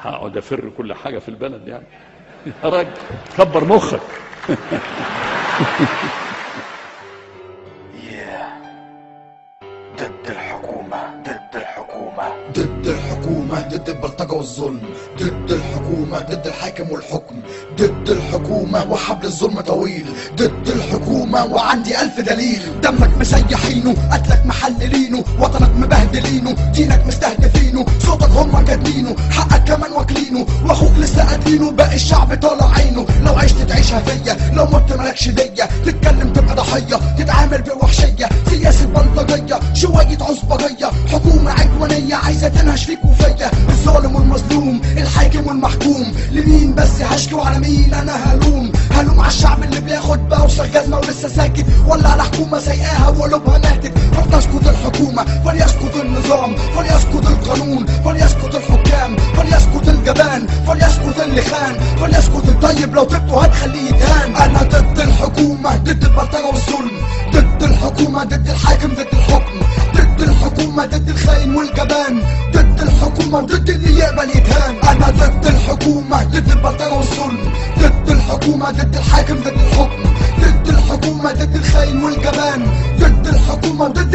هقعد افر كل حاجة في البلد يعني. يا راجل كبر مخك. ضد الحكومة ضد الحكومة. ضد الحكومة ضد البلطجة والظلم. ضد الحكومة ضد الحاكم والحكم. ضد الحكومة وحبل الظلم طويل. ضد الحكومة وعندي ألف دليل. دمك مسيحينه قتلك محللينه وطنك مبهدلينه. دينك مستهدفينه. صوتك هم كاتبينه واكلينه وأخوك لسه قاتلينه باقي الشعب طالع عينه. لو عشت تعيشها فيا. لو مت مالكش دية تتكلم تبقى ضحية. تتعامل بوحشية. سياسة بلطجية. شوية عصبجية حكومة عدوانية. عايزة تنهش فيك وفيا الظالم والمظلوم. الحاكم والمحكوم. لمين بس هشكي وعلى مين أنا هلوم؟ هلوم على الشعب اللي بياخد بوصة جزمة ولسه ساكت. ولا على حكومة سايقاها وقلوبها ماتت فلتسقط الحكومة. فليسقط النظام. فليسقط القانون. فليسقط الطيب لو طبته هتخليه يتهان. أنا ضد الحكومة ضد البلطجة والظلم. ضد الحكومة ضد الحاكم ضد الحكم. ضد الحكومة ضد الخاين والجبان. ضد الحكومة ضد اللي يقبل يتهان. أنا ضد الحكومة ضد البلطجة والظلم. ضد الحكومة ضد الحاكم ضد الحكم. ضد الحكومة ضد الخاين والجبان. ضد الحكومة ضد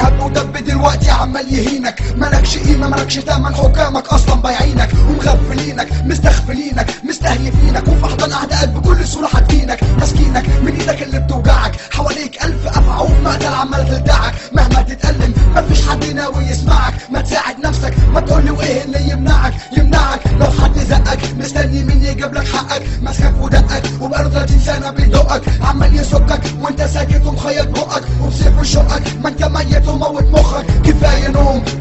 كل من هب ودب دلوقتي عمال يهينك. مالكش قيمة مالكش تمن حكامك أصلا بايعينك. ومغفلينك مستغفلينك مستهيفينك وفي احضان اعدائك بكل سهولة حاطينك. ماسكينك من إيدك اللي بتوجعك. حواليك ألف افعوف مقتل عمالة تلدعك. مهما تتألم مفيش حد ناوي يسمعك. ما تساعد نفسك ما تقولي وإيه اللي يمنعك. يمنعك لو حد زقك. مستني مين يجيب لك حقك. ماسكك ودقك. وبقاله 30 سنة بيدقك عمال يسكك. وانت ساكت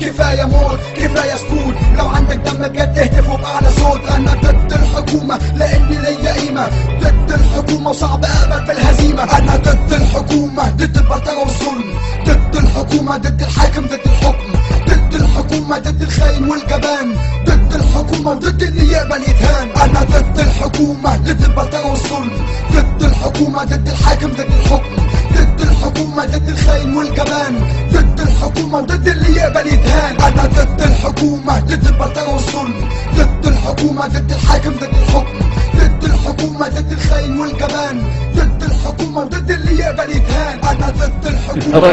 نوم كفاية موت كفاية سكوت لو عندك دم بجد اهتف وبأعلى صوت. أنا ضد الحكومة لأني ليا قيمة. ضد الحكومة وصعب اقبل بالهزيمة أنا ضد الحكومة ضد البلطجة والظلم. ضد الحكومة ضد الحاكم ضد الحكم. ضد الحكومة ضد الخاين والجبان. ضد الحكومة وضد اللي يقبل يتهان أنا ضد الحكومة ضد البلطجة والظلم. ضد الحكومة ضد الحاكم ضد الحكم. ضد الحكومة ضد الخاين والجبان. ضد الحكومة وضد يقبل يتهان أنا ضد الحكومة ضد البلطجة والظلم ضد الحكومة ضد الحاكم ضد الحكم. ضد الحكومة ضد الخاين والجبان. ضد الحكومة وضد اللي يقبل يتهان أنا ضد الحكومة.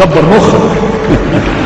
كبر مخك.